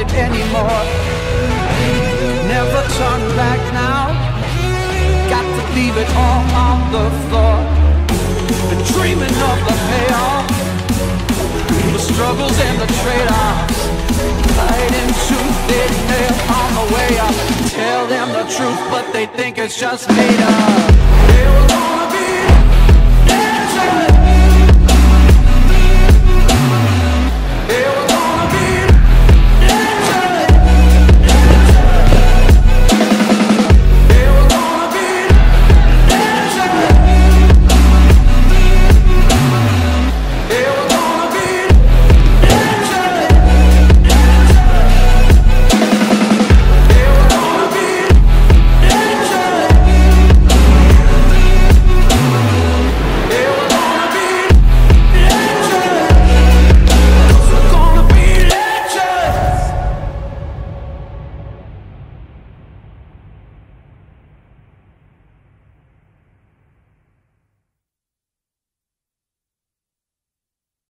it anymore. Never turn back now. Got to leave it all on the floor. Been dreaming of the payoff, the struggles and the trade-offs. Fighting tooth and nail on the way up. Tell them the truth, but they think it's just made up.